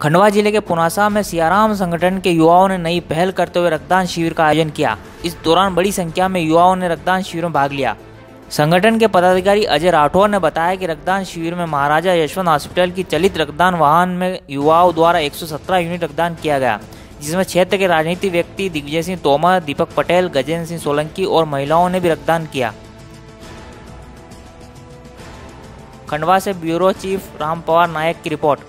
खंडवा ज़िले के पुनासा में सियाराम संगठन के युवाओं ने नई पहल करते हुए रक्तदान शिविर का आयोजन किया। इस दौरान बड़ी संख्या में युवाओं ने रक्तदान शिविर में भाग लिया। संगठन के पदाधिकारी अजय राठौर ने बताया कि रक्तदान शिविर में महाराजा यशवंत हॉस्पिटल की चलित रक्तदान वाहन में युवाओं द्वारा 117 यूनिट रक्तदान किया गया, जिसमें क्षेत्र के राजनीतिक व्यक्ति दिग्विजय सिंह तोमर, दीपक पटेल, गजेंद्र सिंह सोलंकी और महिलाओं ने भी रक्तदान किया। खंडवा से ब्यूरो चीफ राम पवार नायक की रिपोर्ट।